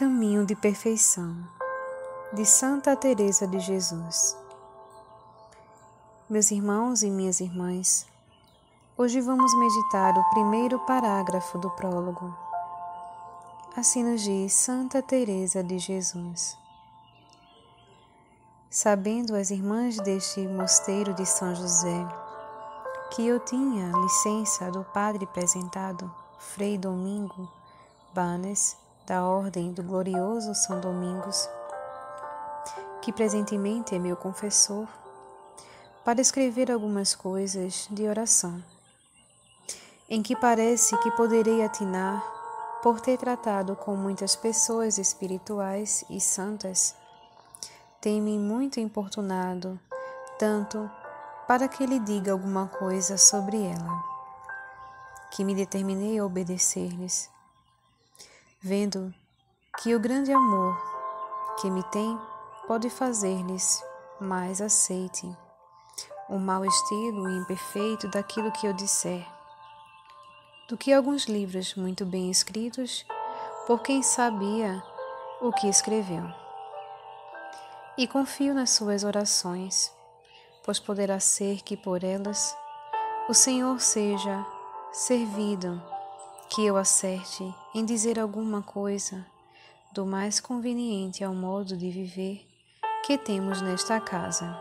Caminho de Perfeição de Santa Teresa de Jesus. Meus irmãos e minhas irmãs, hoje vamos meditar o primeiro parágrafo do prólogo. Assim nos diz Santa Teresa de Jesus. Sabendo as irmãs deste mosteiro de São José que eu tinha licença do padre presentado, Frei Domingo Banes, da Ordem do Glorioso São Domingos, que presentemente é meu confessor, para escrever algumas coisas de oração, em que parece que poderei atinar por ter tratado com muitas pessoas espirituais e santas, tem-me muito importunado, tanto para que lhe diga alguma coisa sobre ela, que me determinei a obedecer-lhes vendo que o grande amor que me tem pode fazer-lhes mais aceite o mau estilo e imperfeito daquilo que eu disser, do que alguns livros muito bem escritos por quem sabia o que escreveu. E confio nas suas orações, pois poderá ser que por elas o Senhor seja servido que eu acerte em dizer alguma coisa do mais conveniente ao modo de viver que temos nesta casa.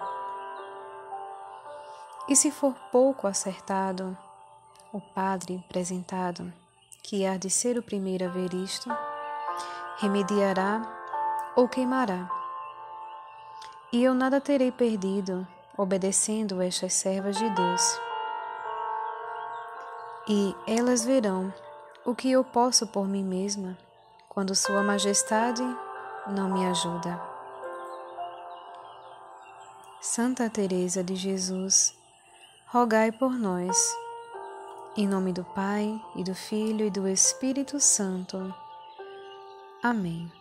E se for pouco acertado, o padre apresentado, que há de ser o primeiro a ver isto, remediará ou queimará. E eu nada terei perdido obedecendo estas servas de Deus. E elas verão o que eu posso por mim mesma quando Sua Majestade não me ajuda. Santa Teresa de Jesus, rogai por nós. Em nome do Pai e do Filho e do Espírito Santo. Amém.